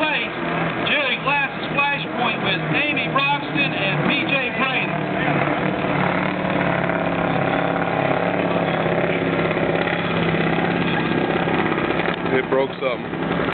place, Jerry Glass's Flashpoint with Amy Broxton and BJ Brady. It broke something.